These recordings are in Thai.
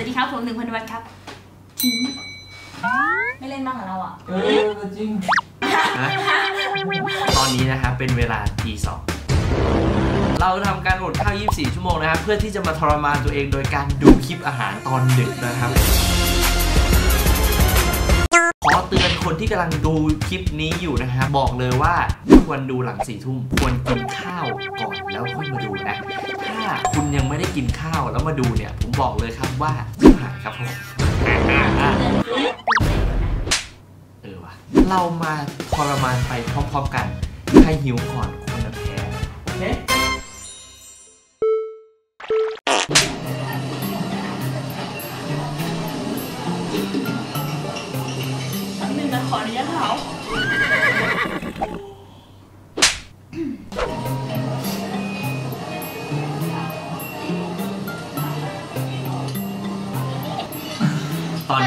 วัสดีครับ ผมหนึ่งพันวัตครับทิ้งไม่เล่นบ้างเหรอเราอะ เออจริง ตอนนี้นะครับเป็นเวลาตีสองเราทำการอดข้าว 24 ชั่วโมงนะครับ เพื่อที่จะมาทรมานตัวเองโดยการดูคลิปอาหารตอนดึกนะครับ ขอเตือนคนที่กำลังดูคลิปนี้อยู่นะครับ บอกเลยว่าควรดูหลังสี่ทุ่ม ควรกินข้าวก่อนแล้วค่อยมาดูนะถ้า คุณยังไม่ได้กินข้าวแล้วมาดูเนี่ย ผมบอกเลยครับว่าชิบหายครับผมเออว่ะเรามาทรมานไปพร้อมๆกันใครหิวก่อนคนจะแพ้โอเค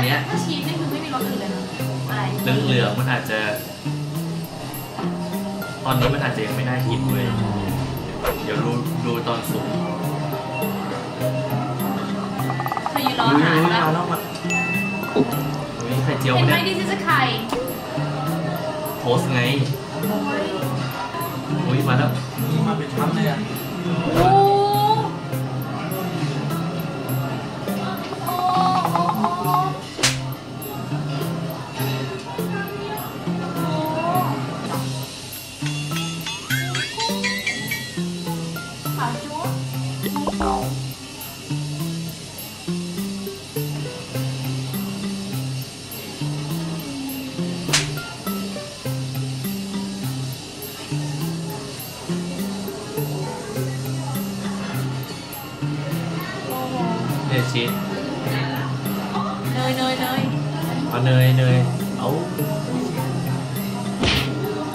เนี้ยถ้าชีสนี่คือไม่มีรสอื่นเลยนะอะไรเหลืองๆมันอาจจะ ตอนนี้มันอาจจะยังไม่น่ากินเว้ยเดี๋ยวดูดูตอนสุกเธอยืนรออุ้ยอาหารอุ้ยแล้มาวแล้วมาอุ้ยไข่เจียวเห็นมาไหมเนี่ยดิจิสไข่โพสต์ไงโอ้ย อุ้ยมาแล้ว นี่มาเป็นชั้นเลยอะโอ้ เนี่ยชีสเนยเนยเนยเอาเนยเนยเอา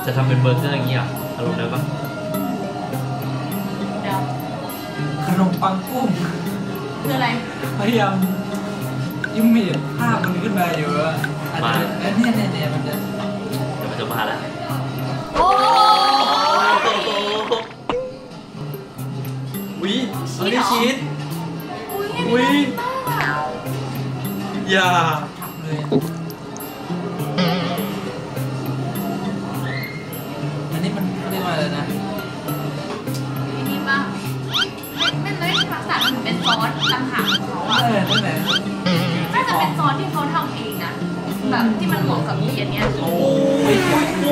จะทำเป็นเบอร์เกอร์อย่างงี้เหรอะอารมณ์ได้ปะเดี๋ยวขนมปังกุ้งคืออะไรพยายามยิ้มเห็นภาพมันขึ้นมาอยู่อะอาจจะเอ้ยเนี่ยเนี่ยเนี่ยมันจะเดี๋ยวมันจะมาแล้วโอ้วิอันนี้ชีส อุ้ยอุ้ยอย่าทับเลยอันนี้มันเขาเรียกว่าอะไรนะอันนี้ป่ะไม่ไม่ไม่ทักษะมันเป็นซอสต่างหากของเขาเออะอนั่นแหละน่าจะเป็นซอสที่เขาทำเองนะ แบบที่มันเหมาะกับเทียนเนี้ย โอ้ยโ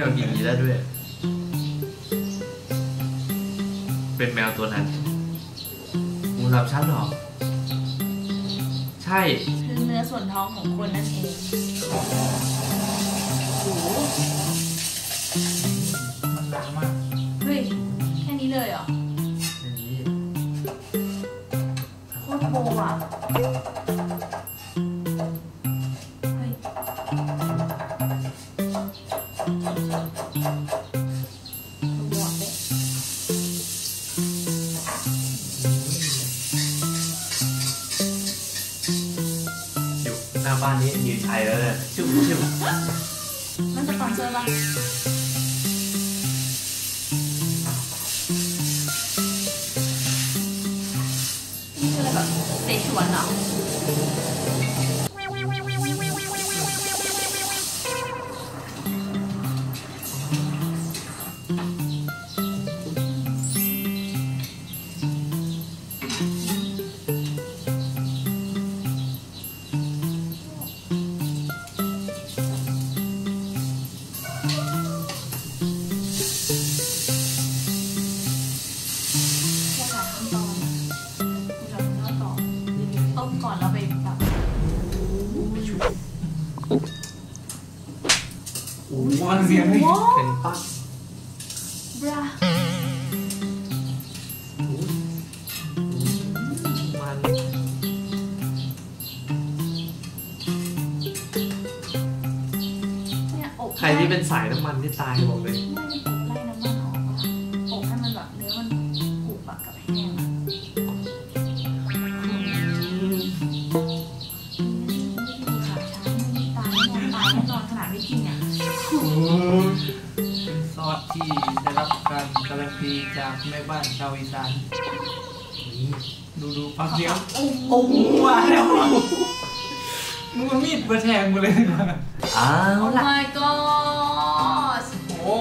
แบบนี้ให้แมวกินอย่างนี้ได้ด้วย เป็นแมวตัวนั้นงูสามชั้นเหรอ ใช่ คือเนื้อส่วนท้องของคนนั่นเอง อยู่หน้าบ้านนี้ยืนชัยแล้วเนี่ยชิวชิวมันสปอนเซอร์ป่ะนี่คืออะไรแบบเสฉวนเหรอ ใครที่เป็นสายน้ำมันที่ตายบอกเลย ซอสที่ได้รับการการันตีจากแม่บ้านชาวอีสานดูดูปักเดียวโอ้โหมาแล้วมึงเอมีดมาแทงกูเลยนะอ้าโอ้วล่ะ my god โอ้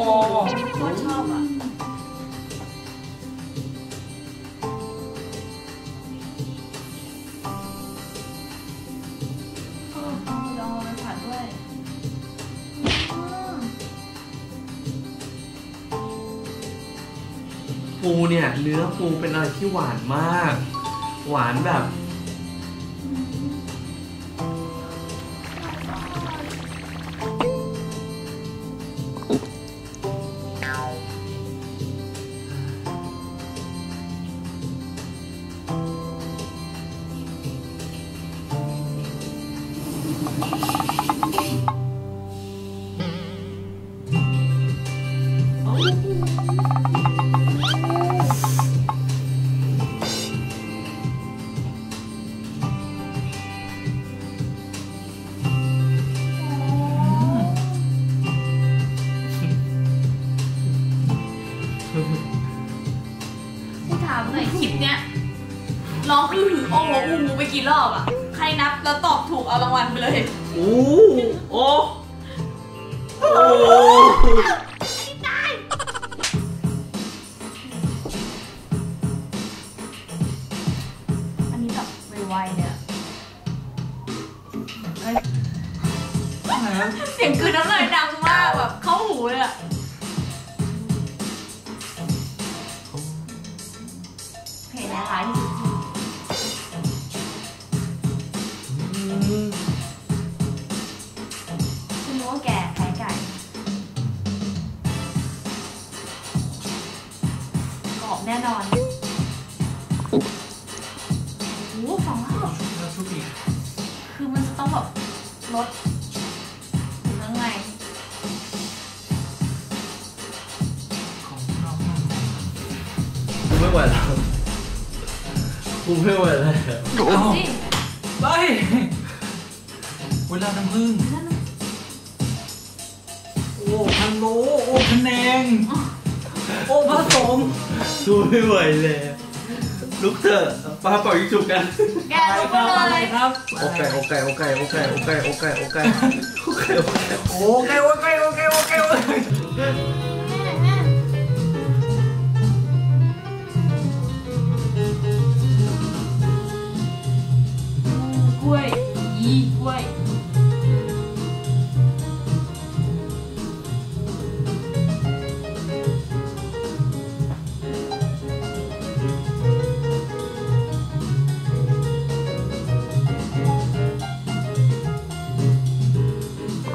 ปูเนี่ย เนื้อปูเป็นอะไรที่หวานมาก หวานแบบ รางวัลไปเลย โอ้โอ้โอ้ หสองรอบแล้วชุบอีกคือมันจะต้องแบบลดอยู่ข้างในของนอกมากูไม่ไหวแล้วกูไม่ไหวแล้วเอาสิไปเวลาน้ำผึ้งนั่นน่ะโอ้พันโลโอ้คะแนง โอ้พระสงฆ์ กูไม่ไหวแล้วลุกเถอะปาเป่ายิงฉุบกัน ไปเลยครับโอเคโอเคโอเคโอเคโอเคโอเคโอเคโอเคโอเคโอเคโอเคโอเคโอเคโอเค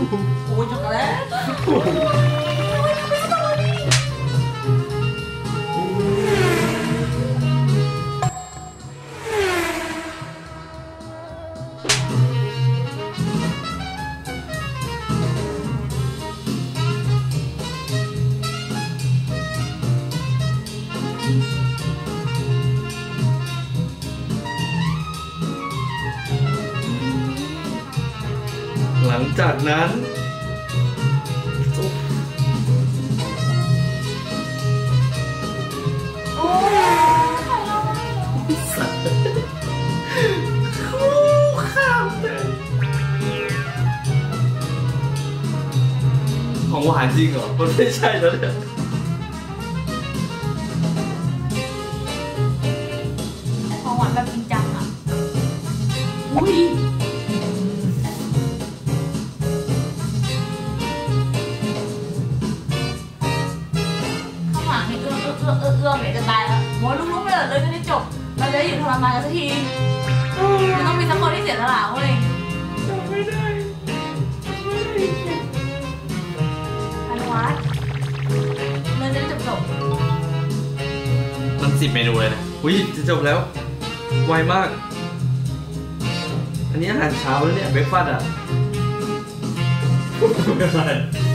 ¿Hubo chocolate? thank you จากนั้น โอ้ยใครเล่าได้เหรอสัตว์คู่ข้ามเลยของหวานจริงเหรอ มันไม่ใช่แล้วเนี่ย เออเออแม่จะตายแล้วโมลุกๆไปเลยเลยจะได้จบเราจะได้อยู่ทรมานกันสักทีมันต้องมีสักคนที่เสียสละเว้ยไม่ได้ไม่ได้อนุวัฒน์เลยจะได้จบจบมันสิบเมนูเลยนะอุ้ยจะจบแล้ว ไวมาก อันนี้อาหารเช้าแล้วเนี่ยเบรกฟาสต์อะๆ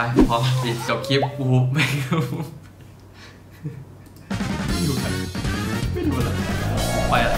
ไปพอปิดจบคลิปกูไม่ดูไม่ดูแล้วไม่ดูแล้วไปแล้ว